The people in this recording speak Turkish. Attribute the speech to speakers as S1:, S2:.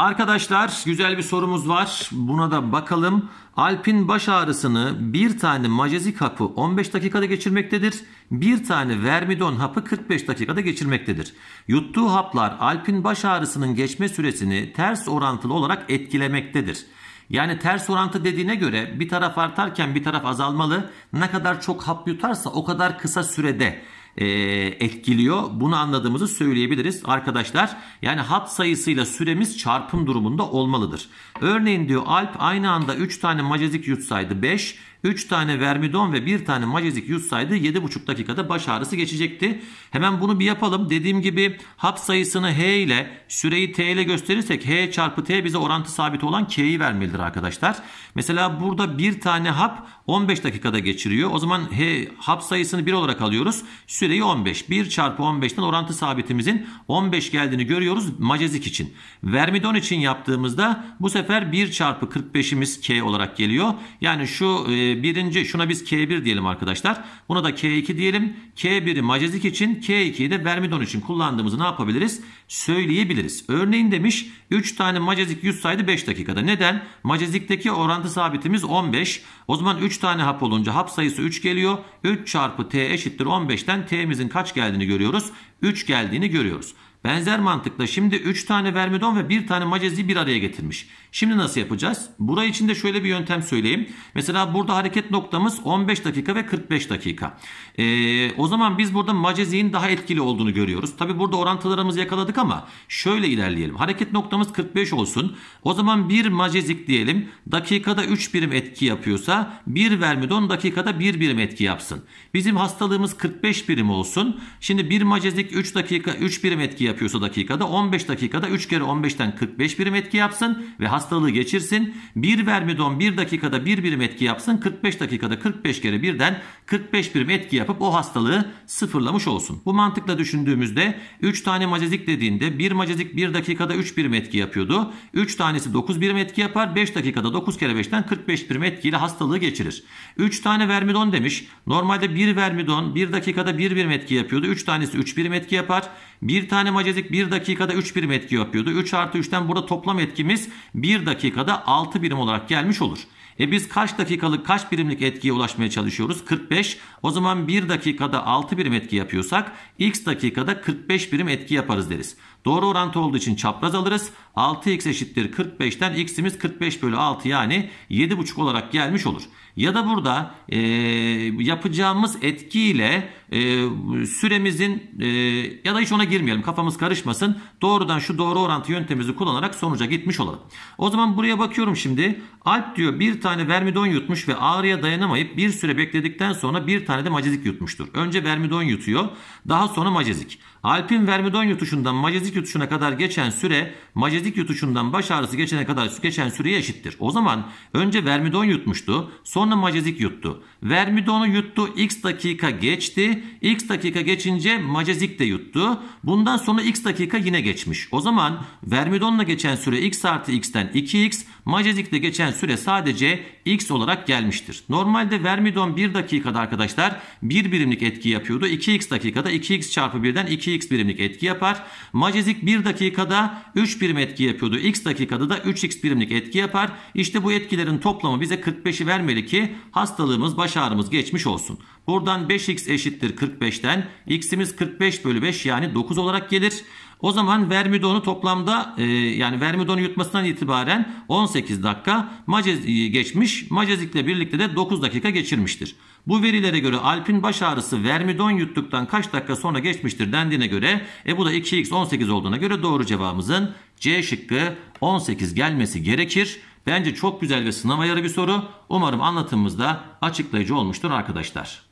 S1: Arkadaşlar güzel bir sorumuz var. Buna da bakalım. Alp'in baş ağrısını bir tane majezik hapı 15 dakikada geçirmektedir. Bir tane vermidon hapı 45 dakikada geçirmektedir. Yuttuğu haplar Alp'in baş ağrısının geçme süresini ters orantılı olarak etkilemektedir. Yani ters orantı dediğine göre bir taraf artarken bir taraf azalmalı. Ne kadar çok hap yutarsa o kadar kısa sürede e, etkiliyor. Bunu anladığımızı söyleyebiliriz arkadaşlar. Yani hat sayısıyla süremiz çarpım durumunda olmalıdır. Örneğin diyor Alp aynı anda 3 tane majezik yutsaydı 5, 3 tane vermidon ve 1 tane majezik yutsaydı 7,5 dakikada baş ağrısı geçecekti. Hemen bunu bir yapalım. Dediğim gibi hap sayısını H ile süreyi T ile gösterirsek H çarpı T bize orantı sabit olan K'yi vermelidir arkadaşlar. Mesela burada bir tane hap 15 dakikada geçiriyor. O zaman H, hap sayısını 1 olarak alıyoruz. Süreyi 15. 1 çarpı 15'ten orantı sabitimizin 15 geldiğini görüyoruz majezik için. Vermidon için yaptığımızda bu sefer 1 çarpı 45'imiz K olarak geliyor. Yani şu e, birinci şuna biz K1 diyelim arkadaşlar. Buna da K2 diyelim. K1'i majezik için K2'yi de vermidon için kullandığımızı ne yapabiliriz? Söyleyebiliriz. Örneğin demiş 3 tane majezik 100 saydı 5 dakikada. Neden? Majezikteki orantı sabitimiz 15. O zaman 3 tane hap olunca hap sayısı 3 geliyor. 3 çarpı T eşittir 15'ten T'mizin kaç geldiğini görüyoruz? 3 geldiğini görüyoruz. Benzer mantıkla şimdi 3 tane vermidon ve 1 tane majezi bir araya getirmiş. Şimdi nasıl yapacağız? Burayı için de şöyle bir yöntem söyleyeyim. Mesela burada hareket noktamız 15 dakika ve 45 dakika. Ee, o zaman biz burada majeziğin daha etkili olduğunu görüyoruz. Tabi burada orantılarımızı yakaladık ama şöyle ilerleyelim. Hareket noktamız 45 olsun. O zaman bir majezik diyelim dakikada 3 birim etki yapıyorsa bir vermidon dakikada 1 birim etki yapsın. Bizim hastalığımız 45 birim olsun. Şimdi bir majezik 3 dakika 3 birim etki yapıyorsa dakikada 15 dakikada 3 kere 15'ten 45 birim etki yapsın ve hastalığı geçirsin. Bir vermidon 1 dakikada 1 birim etki yapsın. 45 dakikada 45 kere birden 45 birim etki yapıp o hastalığı sıfırlamış olsun. Bu mantıkla düşündüğümüzde 3 tane macezik dediğinde bir macezik 1 dakikada 3 birim etki yapıyordu. 3 tanesi 9 birim etki yapar. 5 dakikada 9 kere 5'ten 45 birim etkiyle hastalığı geçirir. 3 tane vermidon demiş. Normalde bir vermidon 1 dakikada 1 birim etki yapıyordu. 3 tanesi 3 birim etki yapar. Bir tane macezik 1 dakikada 3 birim etki yapıyordu. 3 artı 3'ten burada toplam etkimiz 1 dakikada 6 birim olarak gelmiş olur. E biz kaç dakikalık kaç birimlik etkiye ulaşmaya çalışıyoruz? 45. O zaman 1 dakikada 6 birim etki yapıyorsak x dakikada 45 birim etki yaparız deriz. Doğru orantı olduğu için çapraz alırız. 6x eşittir 45'ten x'imiz 45 bölü 6 yani 7,5 olarak gelmiş olur. Ya da burada e, yapacağımız etkiyle e, süremizin e, ya da hiç ona girmeyelim kafamız karışmasın. Doğrudan şu doğru orantı yöntemimizi kullanarak sonuca gitmiş olalım. O zaman buraya bakıyorum şimdi. Alp diyor bir tane vermidon yutmuş ve ağrıya dayanamayıp bir süre bekledikten sonra bir tane de macezik yutmuştur. Önce vermidon yutuyor daha sonra macezik. Alp'in vermidon yutuşundan macezik yutuşuna kadar geçen süre macezik yutuşundan baş ağrısı geçene kadar geçen süreye eşittir. O zaman önce vermidon yutmuştu sonra macezik yuttu. Vermidonu yuttu x dakika geçti. X dakika geçince macezik de yuttu. Bundan sonra x dakika yine geçmiş. O zaman vermidonla geçen süre x artı x'ten 2x Majezik'te geçen süre sadece x olarak gelmiştir. Normalde vermidon 1 dakikada arkadaşlar 1 birimlik etki yapıyordu. 2x dakikada 2x çarpı 1'den 2x birimlik etki yapar. Majezik 1 dakikada 3 birim etki yapıyordu. x dakikada da 3x birimlik etki yapar. İşte bu etkilerin toplamı bize 45'i vermeli ki hastalığımız baş ağrımız geçmiş olsun. Buradan 5x eşittir 45'ten x'imiz 45 bölü 5 yani 9 olarak gelir. O zaman vermidonu toplamda e, yani vermidonu yutmasından itibaren 18 dakika macez e, geçmiş. Macezikle birlikte de 9 dakika geçirmiştir. Bu verilere göre Alp'in baş ağrısı vermidon yuttuktan kaç dakika sonra geçmiştir dendiğine göre e bu da 2x 18 olduğuna göre doğru cevabımızın C şıkkı 18 gelmesi gerekir. Bence çok güzel ve sınava yarı bir soru. Umarım anlatımımızda açıklayıcı olmuştur arkadaşlar.